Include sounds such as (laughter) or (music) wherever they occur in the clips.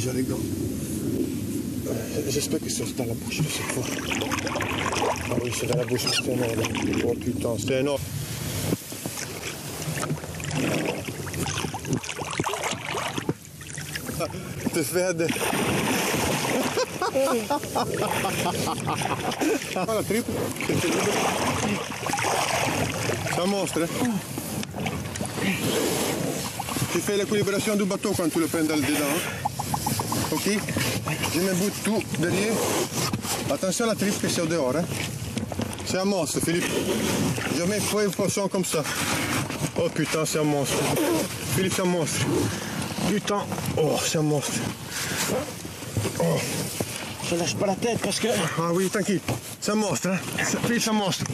déjà les gants. Euh, J'espère que c'est dans la bouche de cette fois. Ah oui, c'est dans la bouche, c'est énorme. Oh putain, c'est énorme. Te fais Ah, la triple. C'est un (laughs) monstre. hein. Tu fais l'équilibration du bateau quand tu le prends dans le dedans. hein. Ok Je me boute tout derrière. Attention à la triple que c'est au dehors. hein. C'est un monstre, Philippe. Jamais fait un poisson comme ça. Oh putain, c'est un monstre. Philippe, c'est un monstre. Putain. Oh, c'est un monstre. Je lâche pas la tête parce que. Ah oui, tranquille. C'est un monstre. Hein. C'est- Philippe, c'est un monstre.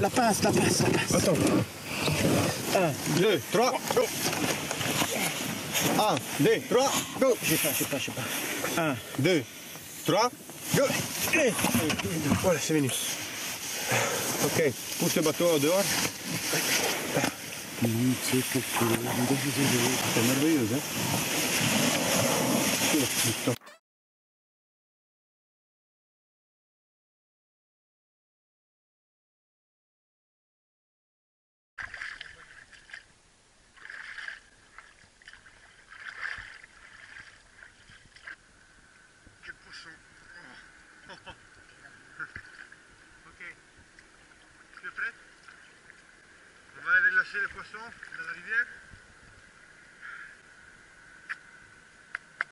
La pince, la pince, la pince. Attends. Un, deux, trois, go. Un, deux, trois, go. Je sais pas, je sais pas, je sais pas. Un, deux, trois, go. Et- Voilà, c'est venu. Ok, pousse le bateau au dehors. C'est merveilleux, hein Les poissons dans la rivière